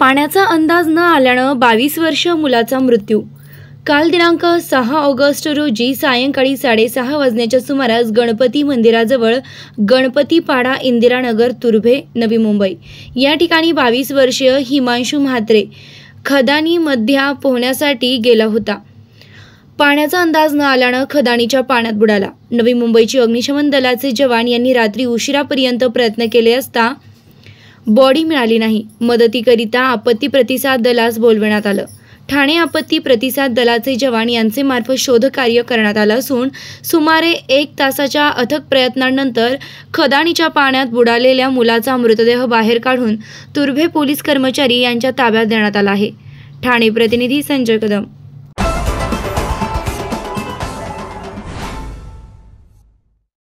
पाण्याचा अंदाज न आल्यानं बावीस वर्ष मुलाचा मृत्यू. काल दिनांक सहा ऑगस्ट रोजी सायंकाळी साडेसहा वाजण्याच्या सुमारास गणपती मंदिराजवळ गणपतीपाडा इंदिरानगर तुर्भे नवी मुंबई या ठिकाणी बावीस वर्षीय हिमांशू म्हात्रे खदानी मध्या पोहण्यासाठी गेला होता. पाण्याचा अंदाज न आल्यानं खदानीच्या पाण्यात बुडाला. नवी मुंबईची अग्निशमन दलाचे जवान यांनी रात्री उशिरापर्यंत प्रयत्न केले असता बॉडी मिळाली नाही. मदतीकरिता आपत्ती प्रतिसाद दलास बोलविण्यात आलं. ठाणे आपत्ती प्रतिसाद दलाचे जवान यांचे मार्फत शोधकार्य करण्यात आलं असून सुमारे एक तासाच्या अथक प्रयत्नांनंतर खदाणीच्या पाण्यात बुडालेल्या मुलाचा मृतदेह बाहेर काढून तुर्भे पोलीस कर्मचारी यांच्या ताब्यात देण्यात आला आहे. ठाणे प्रतिनिधी संजय कदम.